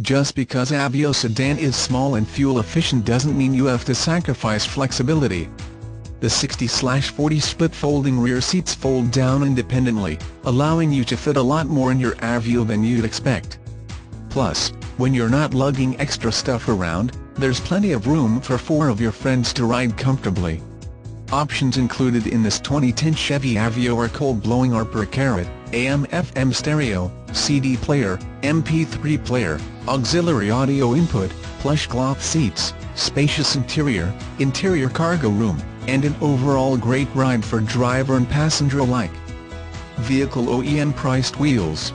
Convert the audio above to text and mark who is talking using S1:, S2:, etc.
S1: Just because Aveo sedan is small and fuel-efficient doesn't mean you have to sacrifice flexibility. The 60-40 split folding rear seats fold down independently, allowing you to fit a lot more in your Aveo than you'd expect. Plus, when you're not lugging extra stuff around, there's plenty of room for four of your friends to ride comfortably. Options included in this 2010 Chevy Aveo are cold-blowing or per carrot, AM-FM stereo, CD player, MP3 player, auxiliary audio input, plush cloth seats, spacious interior, interior cargo room, and an overall great ride for driver and passenger alike. Vehicle OEM priced wheels